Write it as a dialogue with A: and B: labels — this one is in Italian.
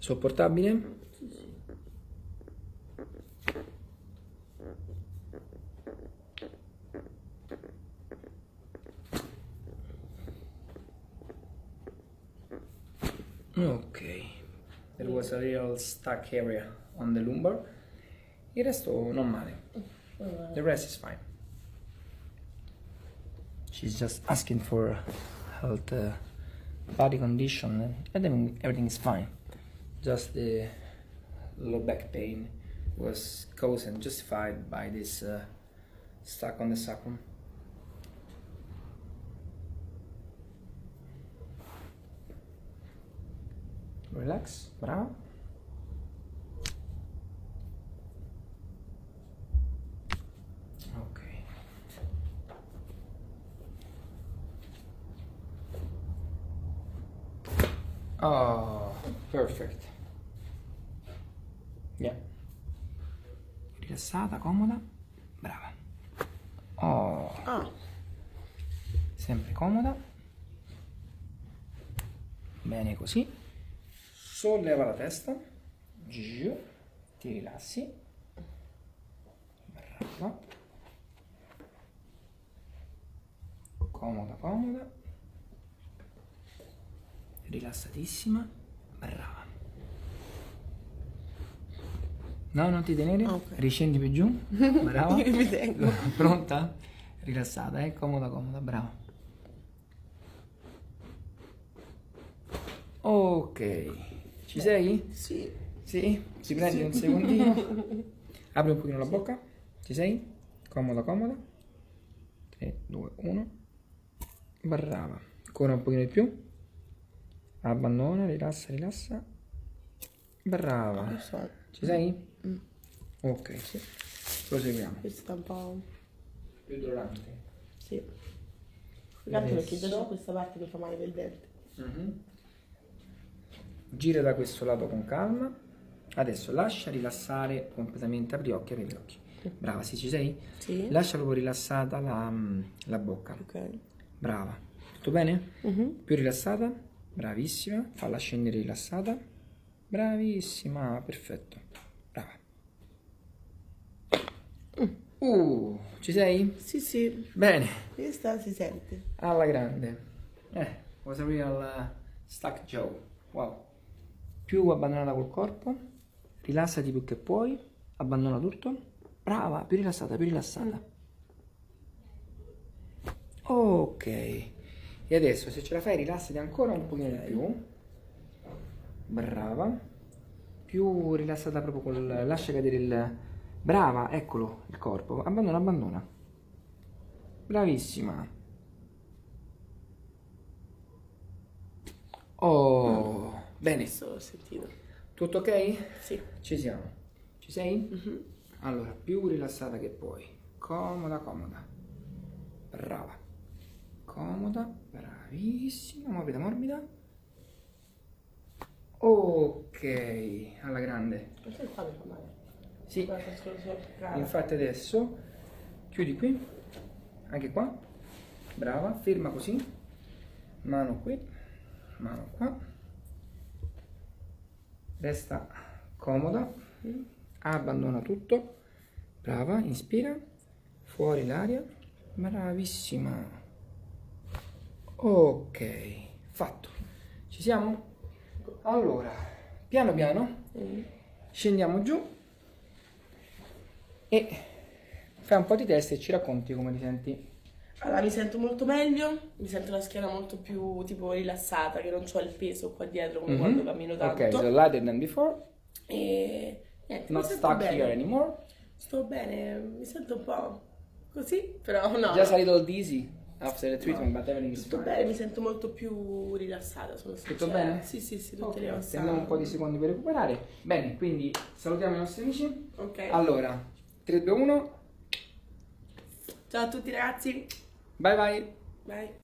A: Sopportabile? Ok, there was a little stuck area on the lumbar. Il resto non male. The rest is fine. She's just asking for health uh, body condition and everything is fine. Just the low back pain was caused and justified by this uh, stuck on the sacrum. Relax, bravo. Ok. Oh, perfect. Yeah. Rilassata, comoda. Brava. Oh,
B: Ah,
A: sempre comoda. Bene così. Solleva la testa. Giù. Ti rilassi. Brava. Comoda, comoda. Rilassatissima. Brava. No, non ti tenere.
B: Ok.
A: Riscendi più giù. Brava.
B: Mi tengo.
A: Pronta? Rilassata, eh? Comoda, comoda, brava. Ok. Ci sei?
B: sì.
A: Sì? Ti prendi un secondino? Apri un pochino la bocca. Ci sei? Comoda, comoda. 3, 2, 1. Brava. Ancora un pochino di più. Abbandona, rilassa, rilassa. Brava.
B: So.
A: Ci sei? Ok, sì. Proseguiamo.
B: Questo sta un po'...
A: Più dolorante.
B: Sì. Anche perché già c'è questa parte che fa male del dente.
A: Mhm. Gira da questo lato con calma. Adesso lascia rilassare completamente. Apri occhi, apri gli occhi. Brava, sì, ci sei?
B: Sì.
A: Lascia proprio rilassata la, la bocca.
B: Ok.
A: Brava. Tutto bene?
B: Mhm.
A: Più rilassata? Bravissima. Falla scendere rilassata. Bravissima, perfetto. Brava. Uh, ci sei?
B: Sì, sì.
A: Bene.
B: Questa si sente.
A: Alla grande. Eh, was a real uh, stuck Joe. Wow. Più abbandonata col corpo. Rilassati più che puoi. Abbandona tutto. Brava, più rilassata, più rilassata. Ok. E adesso se ce la fai rilassati ancora un pochino di più. Brava. Più rilassata proprio col... Lascia cadere il... Brava, eccolo il corpo. Abbandona, abbandona. Bravissima. Oh, bene.
B: L'ho sentito.
A: Tutto ok?
B: Sì.
A: Ci siamo. Ci sei? Allora, più rilassata che puoi. Comoda, comoda. Brava. Comoda, bravissima. Morbida, morbida. Ok, alla grande. Sì, infatti adesso chiudi qui, anche qua. Brava, ferma così. Mano qui, mano qua. Resta comoda. Abbandona tutto. Brava, inspira. Fuori l'aria. Bravissima. Ok, fatto. Ci siamo? Allora, piano piano
B: Mm.
A: scendiamo giù e fai un po' di test e ci racconti come ti senti.
B: Allora, mi sento molto meglio, mi sento la schiena molto più tipo rilassata, che non ho il peso qua dietro come
A: Mhm.
B: quando cammino tanto.
A: Ok, so lighter than before,
B: E niente,
A: not stuck
B: bene.
A: here anymore.
B: Sto bene, mi sento un po' così, però no.
A: Just a little dizzy after the treatment, but everything is
B: Tutto bene, mi sento molto più rilassata, sono
A: Tutto
B: sincera.
A: bene?
B: Sì, sì, sì, tutte
A: Ok,
B: rilassate.
A: prendiamo un po' di secondi per recuperare. Bene, quindi salutiamo i nostri amici.
B: Ok.
A: Allora, 3, 2, 1,
B: Ciao a tutti ragazzi.
A: bye bye.
B: Bye.